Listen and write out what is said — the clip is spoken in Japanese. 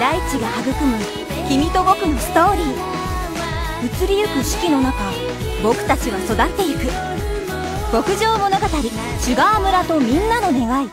大地が育む君と僕のストーリー。移りゆく四季の中僕たちは育っていく。牧場物語シュガー村とみんなの願い。